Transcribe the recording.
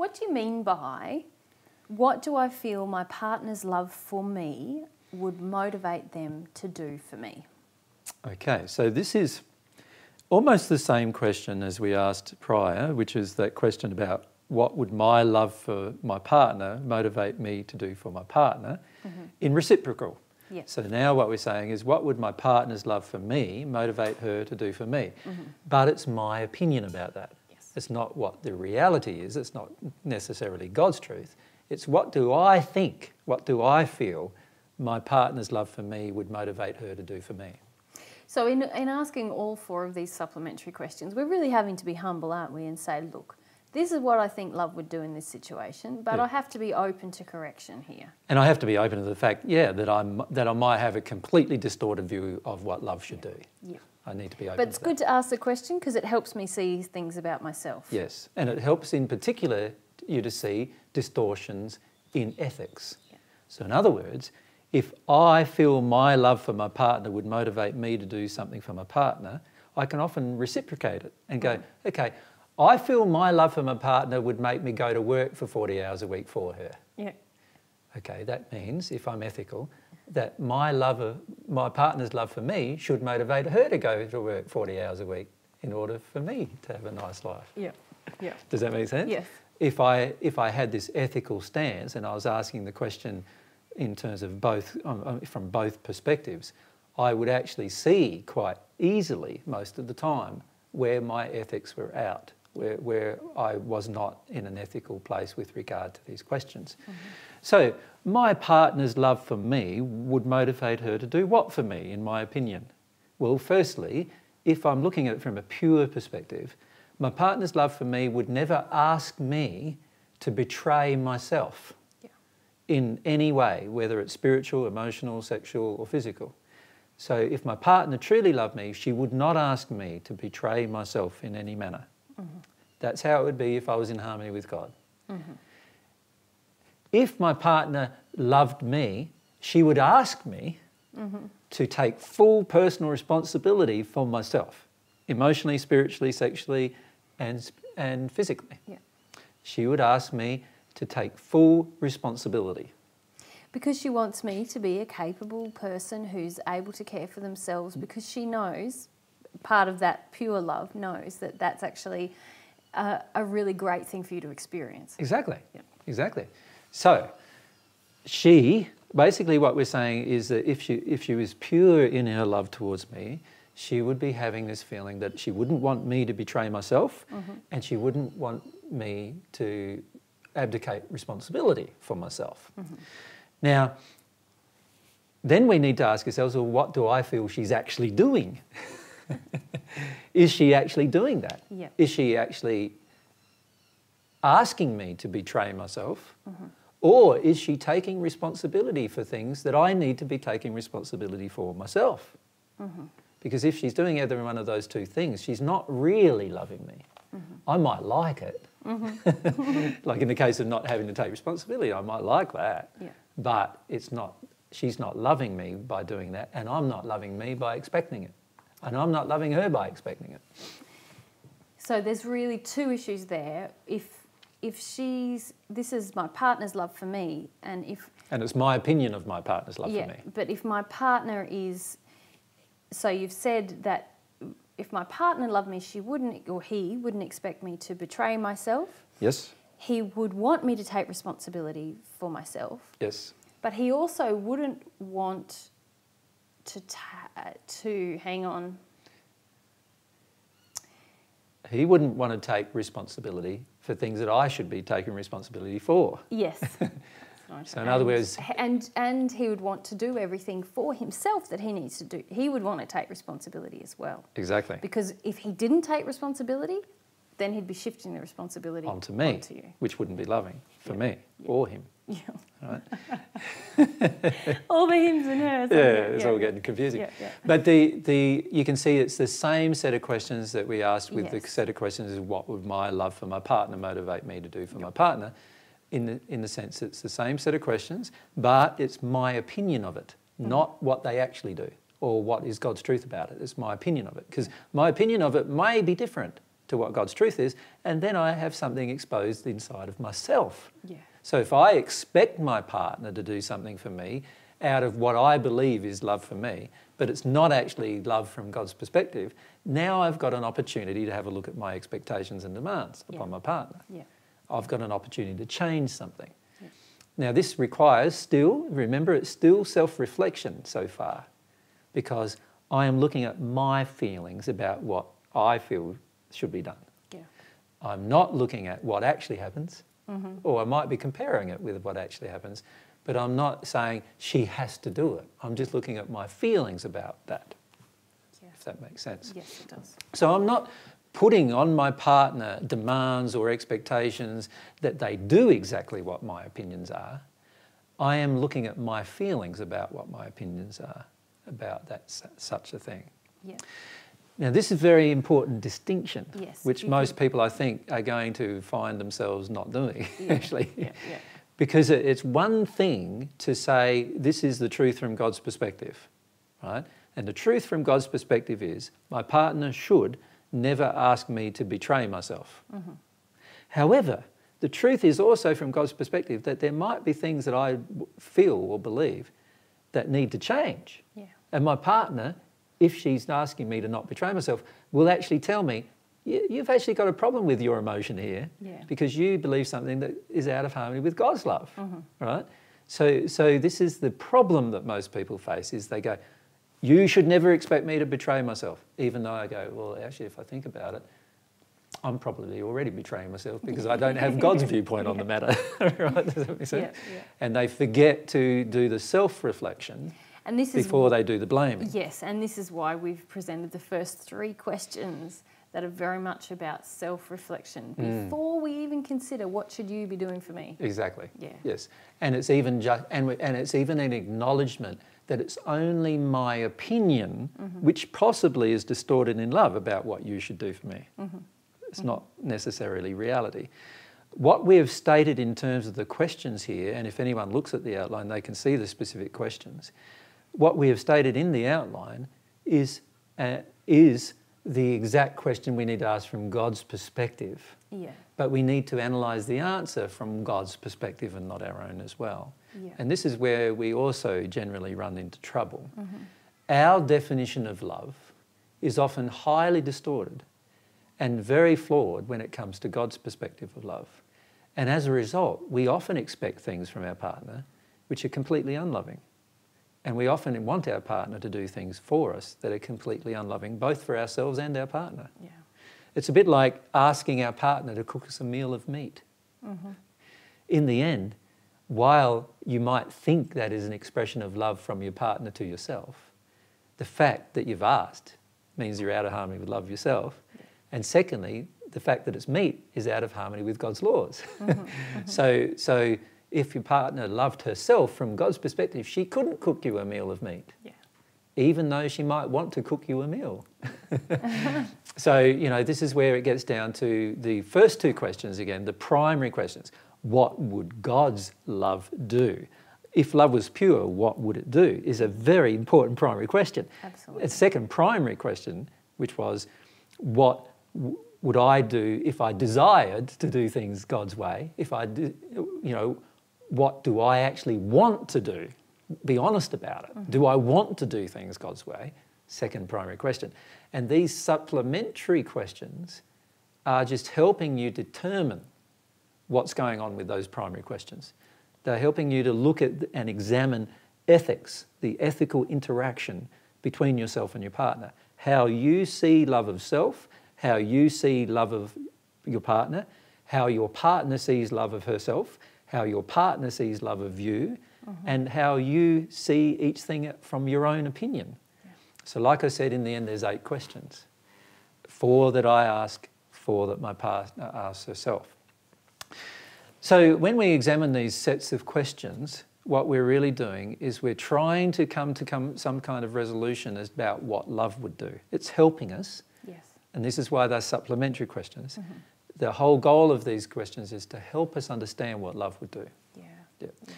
What do you mean by what do I feel my partner's love for me would motivate them to do for me? Okay, so this is almost the same question as we asked prior, which is that question about what would my love for my partner motivate me to do for my partner mm-hmm. in reciprocal. Yes. So now what we're saying is what would my partner's love for me motivate her to do for me? Mm-hmm. But it's my opinion about that. It's not what the reality is, it's not necessarily God's truth. It's what do I think, what do I feel my partner's love for me would motivate her to do for me. So, in, in asking all four of these supplementary questions, we're really having to be humble, aren't we, and say, look, this is what I think love would do in this situation, but yeah. I have to be open to correction here. And I have to be open to the fact, yeah, that I'm that I might have a completely distorted view of what love should yeah. do. Yeah. I need to be open. But it's good that. to ask the question because it helps me see things about myself. Yes, and it helps in particular you to see distortions in ethics. Yeah. So, in other words, if I feel my love for my partner would motivate me to do something for my partner, I can often reciprocate it and go, mm. okay, I feel my love for my partner would make me go to work for 40 hours a week for her. Yeah. Okay, that means if I'm ethical, that my love of my partner's love for me should motivate her to go to work 40 hours a week in order for me to have a nice life. Yeah. Yeah. Does that make sense? Yes. If I if I had this ethical stance and I was asking the question in terms of both um, um, from both perspectives, I would actually see quite easily most of the time where my ethics were out where, where I was not in an ethical place with regard to these questions. Mm-hmm. So, my partner's love for me would motivate her to do what for me, in my opinion? Well, firstly, if I'm looking at it from a pure perspective, my partner's love for me would never ask me to betray myself yeah. in any way, whether it's spiritual, emotional, sexual, or physical. So, if my partner truly loved me, she would not ask me to betray myself in any manner. Mm-hmm. That's how it would be if I was in harmony with God. Mm-hmm. If my partner loved me, she would ask me mm-hmm. to take full personal responsibility for myself, emotionally, spiritually, sexually, and, and physically. Yeah. She would ask me to take full responsibility. Because she wants me to be a capable person who's able to care for themselves because she knows part of that pure love knows that that's actually a, a really great thing for you to experience. Exactly. Yeah. Exactly. So, she basically what we're saying is that if she if she was pure in her love towards me, she would be having this feeling that she wouldn't want me to betray myself, mm-hmm. and she wouldn't want me to abdicate responsibility for myself. Mm-hmm. Now, then we need to ask ourselves, well, what do I feel she's actually doing? is she actually doing that? Yeah. Is she actually asking me to betray myself? Mm-hmm. Or is she taking responsibility for things that I need to be taking responsibility for myself? Mm-hmm. Because if she's doing either one of those two things, she's not really loving me. Mm-hmm. I might like it. Mm-hmm. like in the case of not having to take responsibility, I might like that. Yeah. But it's not, she's not loving me by doing that, and I'm not loving me by expecting it. And I'm not loving her by expecting it. So there's really two issues there. If if she's this is my partner's love for me and if and it's my opinion of my partner's love yeah, for me. But if my partner is so you've said that if my partner loved me, she wouldn't or he wouldn't expect me to betray myself. Yes. He would want me to take responsibility for myself. Yes. But he also wouldn't want to ta- to hang on. He wouldn't want to take responsibility for things that I should be taking responsibility for. Yes. so in other words, and and he would want to do everything for himself that he needs to do. He would want to take responsibility as well. Exactly. Because if he didn't take responsibility, then he'd be shifting the responsibility onto me, onto you. which wouldn't be loving for me or him. Yeah. Right? all the hymns and hers. Yeah, it's yeah. all getting confusing. Yeah, yeah. But the, the you can see it's the same set of questions that we asked with yes. the set of questions is what would my love for my partner motivate me to do for my partner? In the, in the sense it's the same set of questions, but it's my opinion of it, mm-hmm. not what they actually do or what is God's truth about it. It's my opinion of it. Because my opinion of it may be different to what God's truth is, and then I have something exposed inside of myself. Yeah. So if I expect my partner to do something for me out of what I believe is love for me, but it's not actually love from God's perspective, now I've got an opportunity to have a look at my expectations and demands Yeah. upon my partner. Yeah. I've got an opportunity to change something. Now, this requires still, remember, it's still self reflection so far because I am looking at my feelings about what I feel should be done. Yeah. I'm not looking at what actually happens, Mm-hmm. or I might be comparing it with what actually happens, but I'm not saying she has to do it. I'm just looking at my feelings about that, if that makes sense. Yes, it does. So I'm not putting on my partner demands or expectations that they do exactly what my opinions are. I am looking at my feelings about what my opinions are about that such a thing. Yeah. Now, this is a very important distinction, Yes, which most people, I think, are going to find themselves not doing, Yeah, actually. Yeah. Yeah. Because it's one thing to say, this is the truth from God's perspective, right? And the truth from God's perspective is, my partner should never ask me to betray myself. Mm-hmm. However, the truth is also from God's perspective that there might be things that I feel or believe that need to change. Yeah. And my partner, if she's asking me to not betray myself, will actually tell me, "You- you've actually got a problem with your emotion here Yeah. because you believe something that is out of harmony with God's love, mm-hmm. right? So, so this is the problem that most people face is they go, you should never expect me to betray myself, even though I go, well, actually, if I think about it, I'm probably already betraying myself because I don't have God's viewpoint on the matter, right? Does that make sense? Yeah. And they forget to do the self-reflection And this is before they do the blaming. Yes, and this is why we've presented the first three questions that are very much about self-reflection Mm. before we even consider what should you be doing for me. Exactly. Yeah. Yes, and it's even just and we- and it's even an acknowledgement that it's only my opinion, Mm-hmm. which possibly is distorted in love about what you should do for me. Mm-hmm. It's not necessarily reality. What we have stated in terms of the questions here, and if anyone looks at the outline, they can see the specific questions. What we have stated in the outline is uh, is the exact question we need to ask from God's perspective. Yeah. But we need to analyse the answer from God's perspective and not our own as well. Yeah. And this is where we also generally run into trouble. Our definition of love is often highly distorted and very flawed when it comes to God's perspective of love. And as a result, we often expect things from our partner which are completely unloving. And we often want our partner to do things for us that are completely unloving, both for ourselves and our partner. Yeah. It's a bit like asking our partner to cook us a meal of meat. Mm-hmm. In the end, while you might think that is an expression of love from your partner to yourself, the fact that you've asked means you're out of harmony with love yourself. And secondly, the fact that it's meat is out of harmony with God's laws. Mm-hmm. so, so if your partner loved herself from God's perspective, she couldn't cook you a meal of meat Yeah. even though she might want to cook you a meal. so, you know, this is where it gets down to the first two questions again, the primary questions. What would God's love do? If love was pure, what would it do? Is a very important primary question. Absolutely. A second primary question, which was, what w- would I do if I desired to do things God's way? If I, you know, what do I actually want to do? Be honest about it. Do I want to do things God's way? Second primary question. And these supplementary questions are just helping you determine what's going on with those primary questions. They're helping you to look at and examine ethics, the ethical interaction between yourself and your partner, how you see love of self, how you see love of your partner, how your partner sees love of herself, how your partner sees love of you, mm-hmm. and how you see each thing from your own opinion. So, like I said, in the end, there's eight questions. Four that I ask, four that my partner asks herself. So, when we examine these sets of questions, what we're really doing is we're trying to come to come some kind of resolution as about what love would do. It's helping us, Yes. and this is why they're supplementary questions. Mm-hmm. The whole goal of these questions is to help us understand what love would do. Yeah. Yeah. Yeah.